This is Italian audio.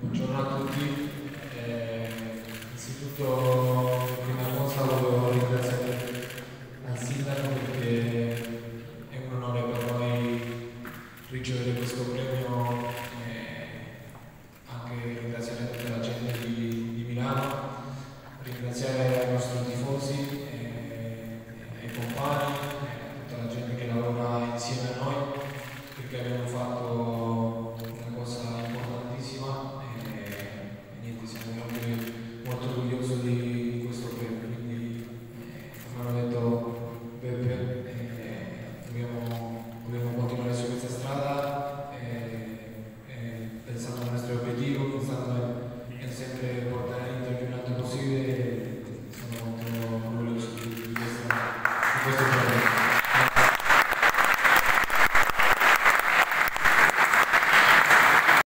Buongiorno a tutti, eh, innanzitutto prima cosa volevo ringraziare al sindaco perché è un onore per noi ricevere questo premio e anche ringraziare tutta la gente di, di Milano, ringraziare i nostri tifosi eh, e, e compagni. ご視聴ください。